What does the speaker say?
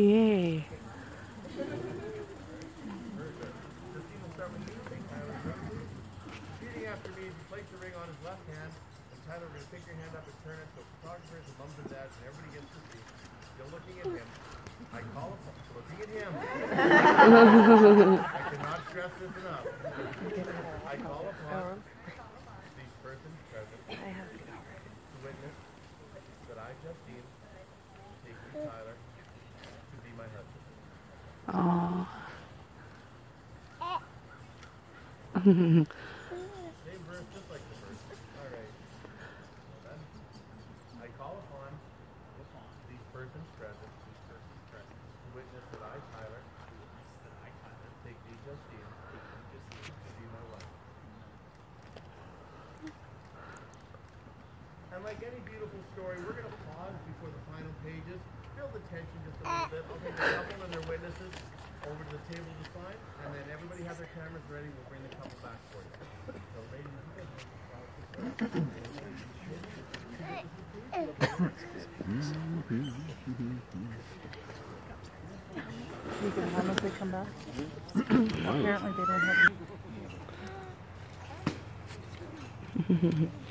Yay. Very good. Justine, we'll start with you. Take Tyler's ring, please. Repeating after me, if you place the ring on his left hand, and Tyler, we're going to pick your hand up and turn it so photographers and moms and dads and everybody gets to see. Still looking at him. I call upon, looking at him. I cannot stress this enough. I call upon uh, these persons present to witness that I, Justine, take you, Tyler, to be my husband. Oh. Same verse, just like the verse. All right. Well then, I call upon these persons present, these persons present, to witness that I, Tyler, that I, Tyler, take thee, Justine, to be my wife. And like any beautiful story, we're going to pause before the final pages, build the tension just a little bit. I'll take the couple and their witnesses over to the table to sign, and then everybody have their cameras ready. We'll bring the couple back for you. So, ladies and gentlemen, You can have them if they come back. Apparently they don't have.